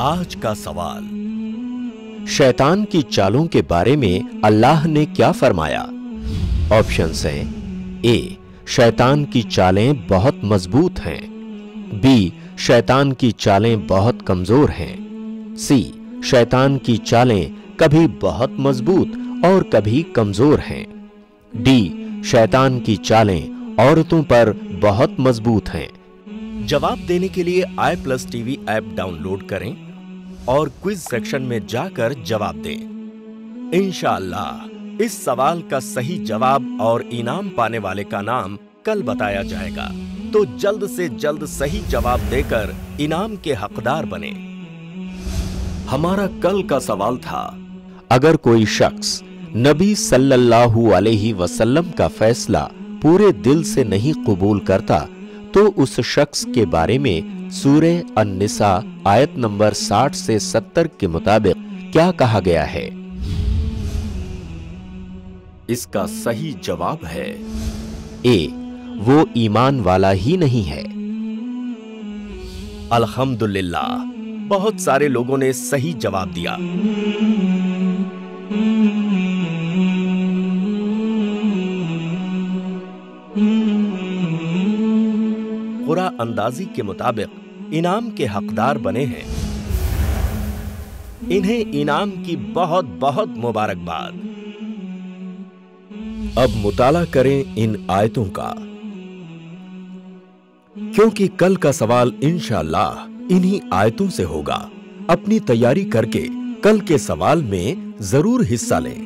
आज का सवाल। शैतान की चालों के बारे में अल्लाह ने क्या फरमाया? ऑप्शन है। ए, शैतान की चालें बहुत मज़बूत हैं। बी, शैतान की चालें बहुत कमज़ोर हैं। सी, शैतान की चालें कभी बहुत मज़बूत और कभी कमज़ोर हैं। डी, शैतान की चालें औरतों पर बहुत मज़बूत हैं। जवाब देने के लिए I plus TV app download करें और क्विज सेक्शन में जाकर जवाब दें। इंशाअल्लाह इस सवाल का सही जवाब और इनाम पाने वाले का नाम कल बताया जाएगा। तो जल्द से जल्द सही जवाब देकर इनाम के हकदार बने। हमारा कल का सवाल था, अगर कोई शख्स नबी सल्लल्लाहु अलैहि वसल्लम का फैसला पूरे दिल से नहीं कबूल करता तो उस शख्स के बारे में सूर्य अन्निसा आयत नंबर 60 से 70 के मुताबिक क्या कहा गया है? इसका सही जवाब है। ए वो ईमान वाला ही नहीं है। अल्हम्दुलिल्लाह बहुत सारे लोगों ने सही जवाब दिया। कुरा अंदाजी के मुताबिक इनाम के हकदार बने हैं। इन्हें इनाम की बहुत बहुत मुबारकबाद। अब मुताला करें इन आयतों का। क्योंकि कल का सवाल इंशाल्लाह इन्हीं आयतों से होगा। अपनी तैयारी करके कल के सवाल में ज़रूर हिस्सा लें।